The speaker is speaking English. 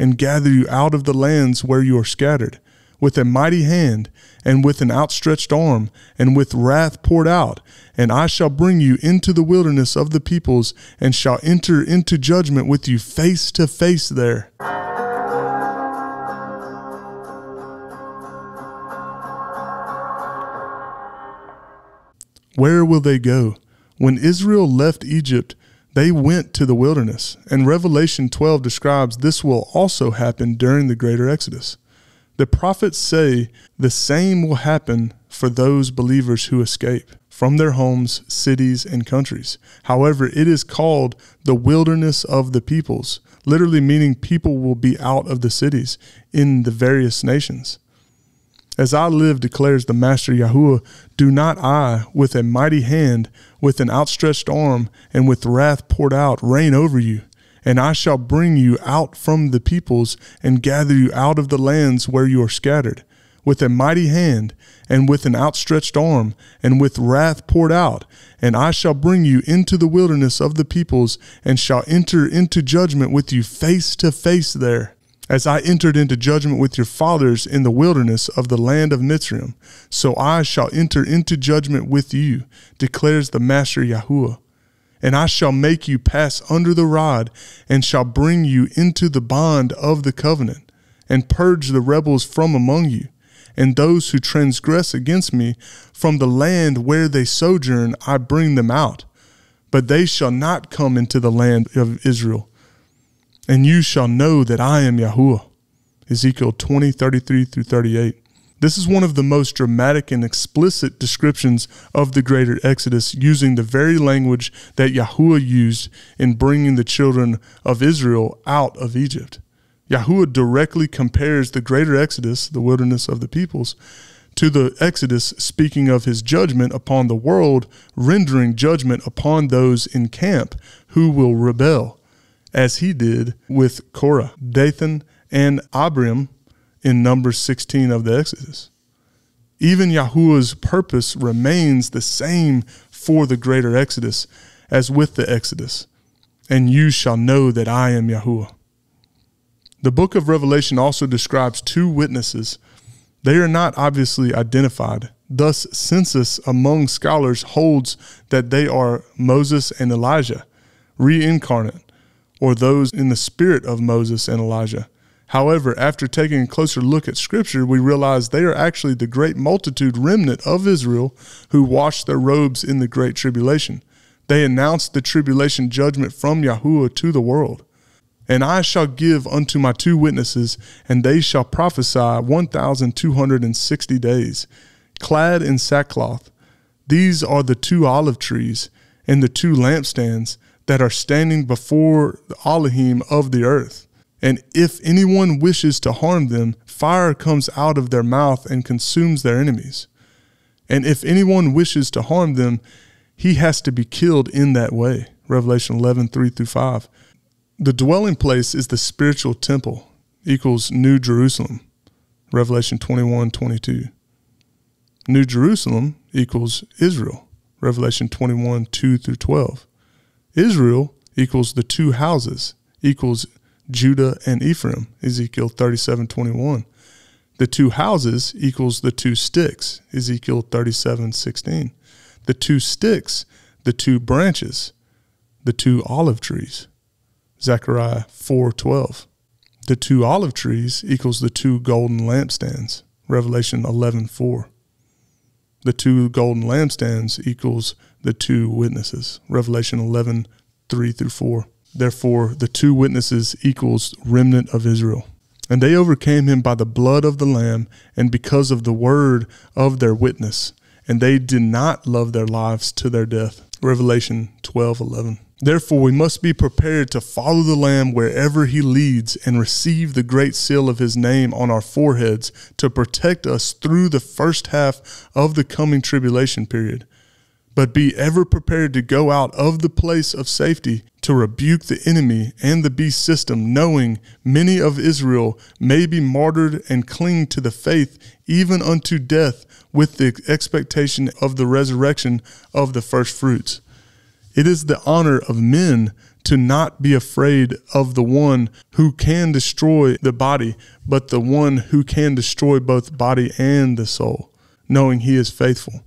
and gather you out of the lands where you are scattered, with a mighty hand, and with an outstretched arm, and with wrath poured out. And I shall bring you into the wilderness of the peoples, and shall enter into judgment with you face to face there. Where will they go? When Israel left Egypt, they went to the wilderness, and Revelation 12 describes this will also happen during the greater Exodus. The prophets say the same will happen for those believers who escape from their homes, cities, and countries. However, it is called the wilderness of the peoples, literally meaning people will be out of the cities in the various nations. As I live, declares the Master Yahuwah, do not I, with a mighty hand, with an outstretched arm, and with wrath poured out, reign over you? And I shall bring you out from the peoples, and gather you out of the lands where you are scattered, with a mighty hand, and with an outstretched arm, and with wrath poured out. And I shall bring you into the wilderness of the peoples, and shall enter into judgment with you face to face there as I entered into judgment with your fathers in the wilderness of the land of Mitzrayim, so I shall enter into judgment with you, declares the Master Yahuwah. And I shall make you pass under the rod, and shall bring you into the bond of the covenant, and purge the rebels from among you, and those who transgress against me from the land where they sojourn, I bring them out. But they shall not come into the land of Israel and you shall know that I am Yahuwah. Ezekiel 20, 33 through 38. This is one of the most dramatic and explicit descriptions of the greater Exodus, using the very language that Yahuwah used in bringing the children of Israel out of Egypt. Yahuwah directly compares the greater Exodus, the wilderness of the peoples, to the Exodus, speaking of his judgment upon the world, rendering judgment upon those in camp who will rebel as he did with Korah, Dathan, and Abiram in Numbers 16 of the Exodus. Even Yahuwah's purpose remains the same for the greater Exodus as with the Exodus. And you shall know that I am Yahuwah. The book of Revelation also describes two witnesses. They are not obviously identified. Thus, census among scholars holds that they are Moses and Elijah, reincarnate, or those in the spirit of Moses and Elijah. However, after taking a closer look at Scripture, we realize they are actually the great multitude remnant of Israel who washed their robes in the Great Tribulation. They announced the tribulation judgment from Yahuwah to the world. And I shall give unto my two witnesses, and they shall prophesy 1,260 days, clad in sackcloth. These are the two olive trees and the two lampstands that are standing before the Elohim of the earth. And if anyone wishes to harm them, fire comes out of their mouth and consumes their enemies. And if anyone wishes to harm them, he has to be killed in that way. Revelation 11, 3 through 5. The dwelling place is the spiritual temple, equals New Jerusalem. Revelation 21, 22. New Jerusalem equals Israel. Revelation 21, 2 through 12. Israel equals the two houses, equals Judah and Ephraim, Ezekiel 37 21. The two houses equals the two sticks, Ezekiel 37 16. The two sticks, the two branches, the two olive trees, Zechariah 4 12. The two olive trees equals the two golden lampstands, Revelation 11 4. The two golden lampstands equals the two witnesses. Revelation 11, 3 through 4. Therefore, the two witnesses equals remnant of Israel. And they overcame him by the blood of the Lamb and because of the word of their witness. And they did not love their lives to their death. Revelation 12, 11. Therefore, we must be prepared to follow the Lamb wherever he leads and receive the great seal of his name on our foreheads to protect us through the first half of the coming tribulation period but be ever prepared to go out of the place of safety to rebuke the enemy and the beast system, knowing many of Israel may be martyred and cling to the faith even unto death with the expectation of the resurrection of the first fruits. It is the honor of men to not be afraid of the one who can destroy the body, but the one who can destroy both body and the soul, knowing he is faithful.